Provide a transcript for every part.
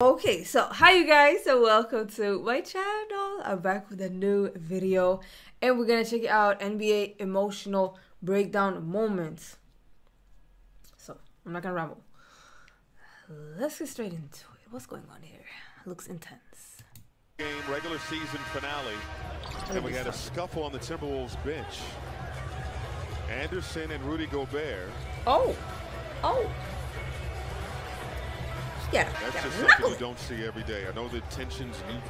Okay, so hi you guys and welcome to my channel. I'm back with a new video and we're gonna check out NBA emotional breakdown moments. So I'm not gonna ramble. Let's get straight into it. What's going on here? Looks intense. Game regular season finale, and we had a scuffle on the Timberwolves bench. Anderson and Rudy Gobert. Oh, oh. Yeah, That's just something you don't see every day. I know the tensions you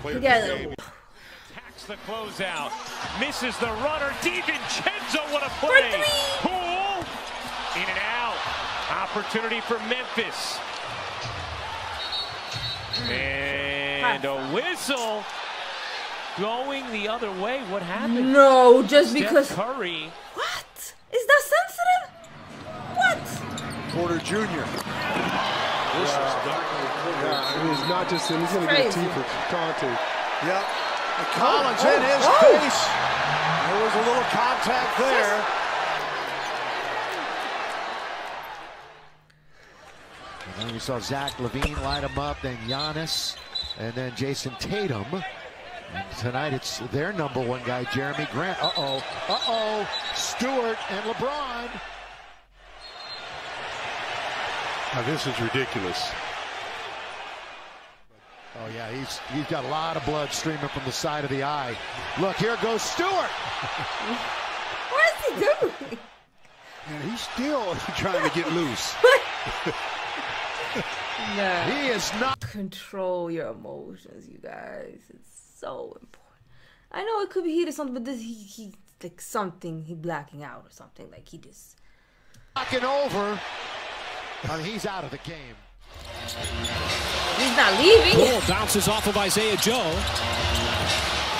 play the game. Attacks the closeout. Misses the runner. DiVincenzo, what a play. Poole. In and out. Opportunity for Memphis. Mm. And a whistle going the other way. What happened? No, just Steph because. Curry. What? Is that sensitive? What? Porter Jr. Yeah, it is not just him. He's going to get a Crazy. T for Kanter. Yep. Oh, and Collins Oh, in his oh. face. There was a little contact there. And then we saw Zach LaVine light him up, then Giannis, and then Jayson Tatum. And tonight it's their number one guy, Jerami Grant. Uh-oh, uh-oh, Stewart and LeBron. Now, this is ridiculous. Oh yeah, he's he's got a lot of blood streaming from the side of the eye. Look, here goes Stewart. What is he doing? And he's still trying to get loose. No. He is not. Control your emotions, you guys. It's so important. I know it could be heat or something, but this he he like something he blacking out or something. Like he just knocking over. I mean, he's out of the game. he's not leaving. Poole bounces off of Isaiah Joe.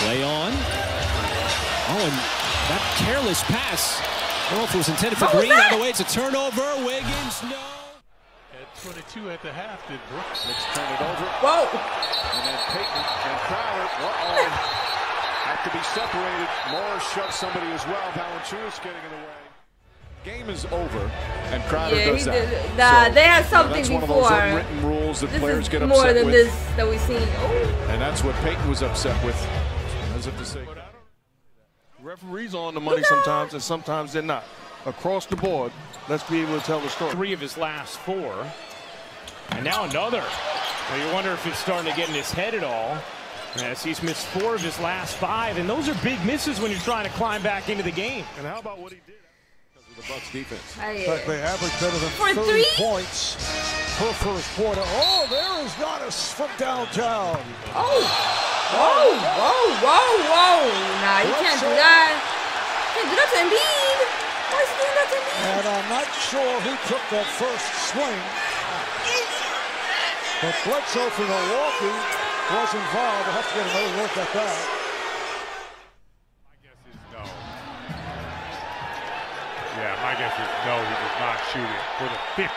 Play on. Oh, and that careless pass. I don't know if it was intended for What was Green. that? the way, it's a turnover. Wiggins, no. At 22 at the half, did Brooks. Let's turn it over. Whoa. And then Peyton and Crowder. Uh-oh. Have to be separated. Morris shoves somebody as well. Valanciunas getting in the way. The game is over, and Crowder Yeah, does he that. did. Nah, they had you know, something that's one of before. those unwritten rules that This players is get more upset than with. this that we've seen. Oh. And that's what Peyton was upset with. As if to say, Referees are on the money sometimes, and sometimes they're not. Across the board, let's be able to tell the story. Three of his last four. And now another. Now you wonder if it's starting to get in his head at all. As he's missed four of his last five. And those are big misses when you're trying to climb back into the game. and how about what he did because of the Bucks defense? I, In fact, they average better than For 30 three? points per first quarter. Oh, there is Giannis from downtown. oh. Whoa, whoa, whoa, whoa. Nah, you can't do that. You can't do that to Embiid. Why is he doing that to Embiid? And I'm not sure who took that first swing. But Bledsoe from Milwaukee was involved. We'll have to get another look at that. Yeah, my guess is no, he did not shoot it for the 50.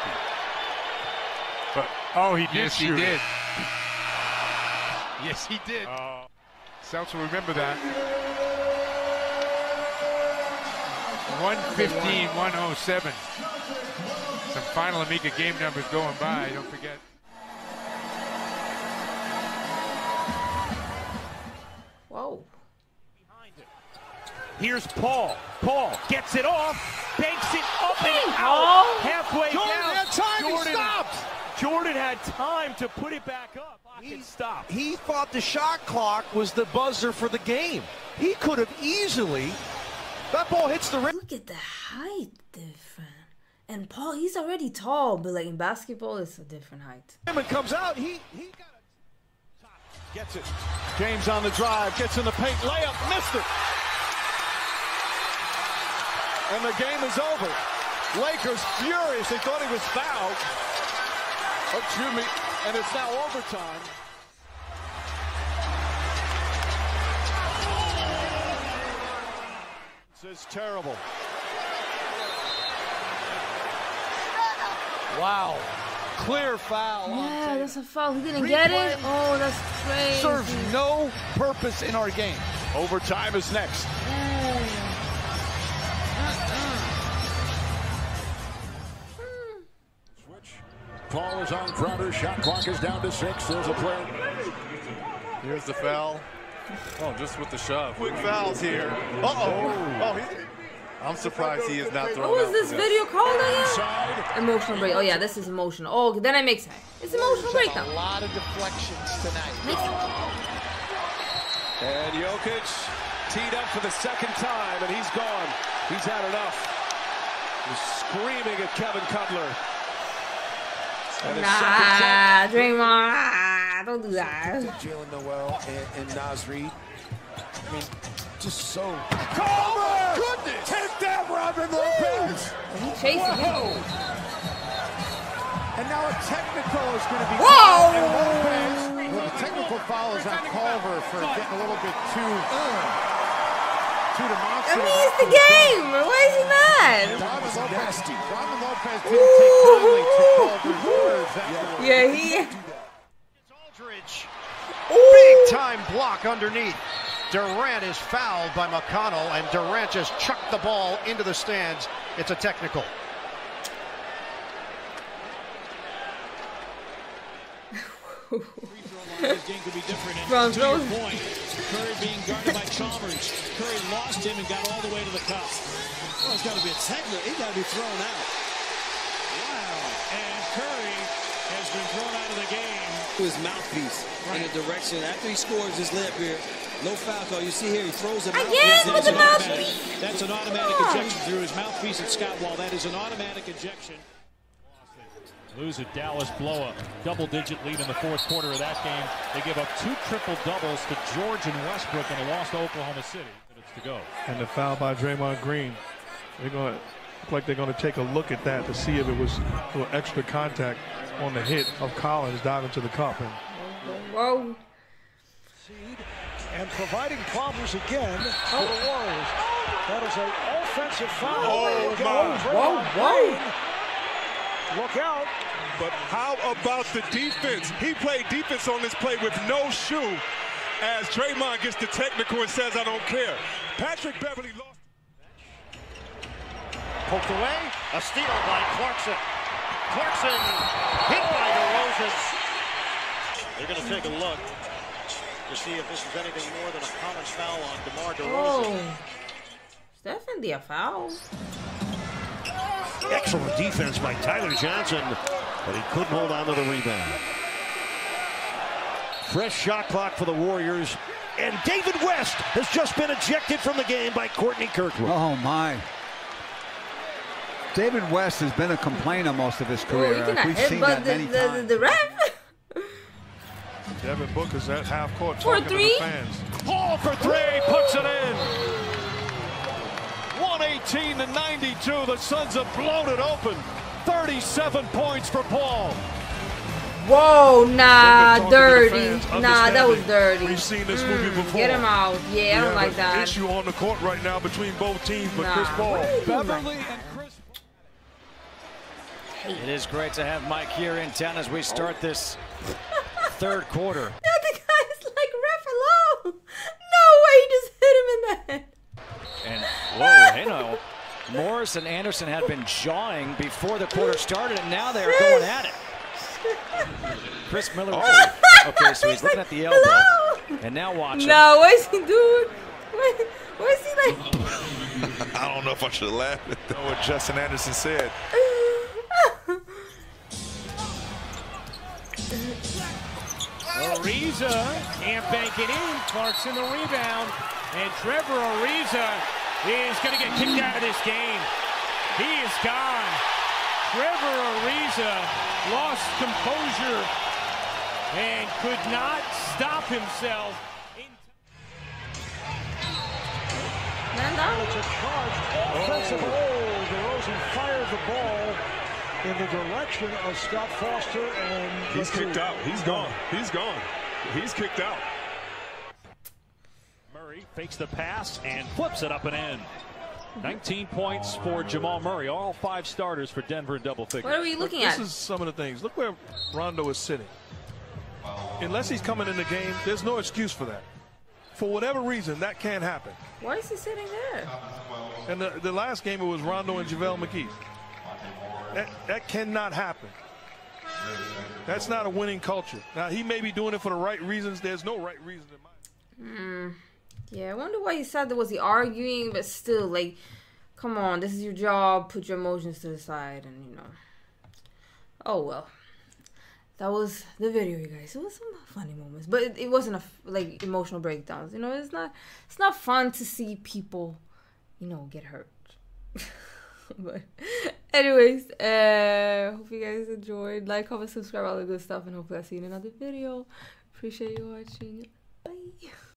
But, oh, he did Yes, he shoot did. it. Yes, he did. Uh, Celtics will remember that. 115, 107. Some final Amiga game numbers going by, don't forget. Whoa. Here's Paul. Paul gets it off, banks it up and Oh. out, halfway Jordan down. had time, he Jordan, stopped. Jordan had time to put it back up. Clock and stop. He thought the shot clock was the buzzer for the game. He could have easily. That ball hits the rim. Look at the height difference. And Paul, he's already tall, but like in basketball, it's a different height. and comes out. He he got it. Gets it. James on the drive, gets in the paint, layup, missed it. And the game is over. Lakers furious. They thought he was fouled. Oh, excuse me. And it's now overtime. This is terrible. Wow. Clear foul. Yeah, that's a foul. He didn't get it. Oh, that's crazy. Serves no purpose in our game. Overtime is next. Paul is on Crowder. Shot clock is down to six. There's a play. Here's the foul. Oh, just with the shove. Quick fouls here. Uh-oh. Oh, oh he, I'm surprised he is not throwing What was out this video called again? Emotional break. Oh yeah, this is emotional. Oh, then it makes sense. It's emotional breakdown. A lot of deflections tonight. Makes. And Jokic teed up for the second time, and he's gone. He's had enough. He's screaming at Kevin Cutler. And his second Nah, Draymond, ah, don't do that. Jalen Noel and, and Naz Reid. I mean, just so. Coleman! Goodness! Take that, Robin Lopez! He chasing him. And now a technical is going to be Whoa! called, Well, the technical foul is on Culver for getting a little bit too, too I demonstrative. mean, it's the game. Why is he mad? Robin Lopez, Robin Lopez didn't take kindly to Culver's words. afterwards. Yeah, he. Aldridge. Big time block underneath. Durant is fouled by McConnell, and Durant just chucked the ball into the stands. It's a technical. This game could be different. And From to your point, Curry being guarded by Chalmers. Curry lost him and got all the way to the cup. Oh, it's got to be a technical. He got to be thrown out. Wow. And Curry has been thrown out of the game. To his mouthpiece in the direction. After he scores his lip here, no foul call. You see here, he throws the mouthpiece. Again in with the mouthpiece. That's an automatic Come ejection through his mouthpiece at Scott Wall. That is an automatic ejection. Lose a Dallas blow up. Double digit lead in the fourth quarter of that game. They give up two triple doubles to George and Westbrook in a loss to Oklahoma City. Minutes to go. And the foul by Draymond Green. They're going to look like they're going to take a look at that to see if it was a little extra contact on the hit of Collins diving to the cup. And Whoa. And providing problems again for the Warriors. That is an offensive foul. Oh, my. for Whoa, it. whoa. Look out. But how about the defense? He played defense on this play with no shoe as Draymond gets the technical and says, I don't care. Patrick Beverley lost. Poked away. A steal by Clarkson. Clarkson hit by DeRozan. They're going to take a look to see if this is anything more than a common foul on DeMar DeRozan. Oh. It's definitely a foul. Excellent defense by Tyler Johnson, but he couldn't hold on to the rebound. Fresh shot clock for the Warriors, and David West has just been ejected from the game by Courtney Kirkland. Oh my. David West has been a complainer most of his career. you We've seen that the, many the, the, times. the ref. Devin Booker's at half court For talking three? to the fans. Paul for three, puts it in. 118 to 92. The Suns have blown it open. 37 points for Paul. Whoa, nah, Talking to the dirty. Nah, that was dirty. We've seen this movie Mm, before. Get him out. Yeah, I don't like that. issue on the court right now between both teams, but Nah, Chris Paul. what are you doing? Beverley and Chris. It is great to have Mike here in town as we start this third quarter. No, the guy's like ref hello. No way, he just hit him in the head. And whoa, hey no. Morris and Anderson had been jawing before the quarter started, and now they're going at it. Chris Miller. Oh. Okay, so he's looking at the elbow. Hello. And now watch. No, what is he doing? What, what is he like? I don't know if I should laugh at that. what Justin Anderson said. Ariza can't bank it in. Clarkson the rebound. And Trevor Ariza is going to get kicked out of this game. He is gone. Trevor Ariza lost composure and could not stop himself. Man down. It's a charged offensive. Oh, DeRozan fired the ball in the direction of Scott Foster and He's kicked three. out. He's gone. He's gone. He's kicked out. Murray fakes the pass and flips it up and in. 19 points for Jamal Murray. All five starters for Denver in double figures. What are we looking this at? This is some of the things. Look where Rondo is sitting. Unless he's coming in the game, there's no excuse for that. For whatever reason, that can't happen. Why is he sitting there? And the, the last game, it was Rondo and JaVale McGee. That, that cannot happen. That's not a winning culture. Now he may be doing it for the right reasons. There's no right reason in my. Mm. Yeah, I wonder why he said that. Was he arguing? But still, like, come on, this is your job. Put your emotions to the side, and you know. Oh well. That was the video, you guys. It was some funny moments, but it, it wasn't a like emotional breakdowns. You know, it's not. It's not fun to see people, you know, get hurt. but anyways, uh hope you guys enjoyed. Like, comment, subscribe, all the good stuff, and hopefully I'll see you in another video. Appreciate you watching. Bye.